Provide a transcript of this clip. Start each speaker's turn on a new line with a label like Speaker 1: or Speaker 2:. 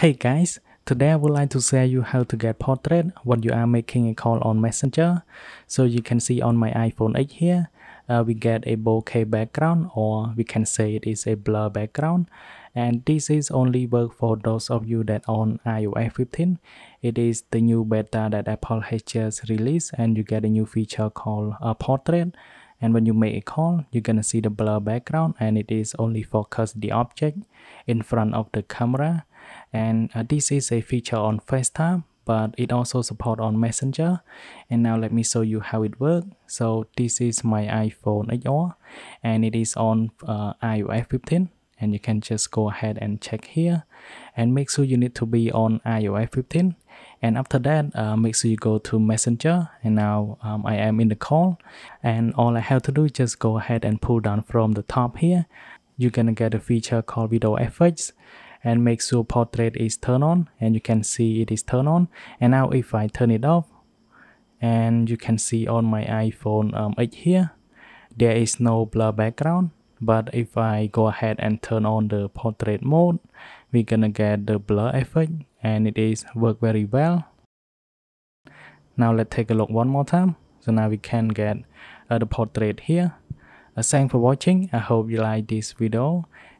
Speaker 1: Hey guys, today I would like to share you how to get portrait when you are making a call on Messenger. So you can see on my iPhone 8 here, uh, we get a bokeh background or we can say it is a blur background. And this is only work for those of you that on iOS 15. It is the new beta that Apple has just released and you get a new feature called a portrait and when you make a call you're gonna see the blur background and it is only focus the object in front of the camera and uh, this is a feature on FaceTime but it also support on Messenger. And now let me show you how it works so this is my iPhone XR and it is on uh, iOS 15 and you can just go ahead and check here. And make sure you need to be on iOS 15 and after that uh, make sure you go to messenger. And now um, I am in the call. And all I have to do is just go ahead and pull down from the top here. You're gonna get a feature called video effects and make sure portrait is turned on and you can see it is turned on. And now if I turn it off and you can see on my iPhone um, 8 here there is no blur background. But if I go ahead and turn on the portrait mode we're gonna get the blur effect and it is work very well. Now let's take a look one more time. So now we can get uh, the portrait here. Uh, thanks for watching. I hope you like this video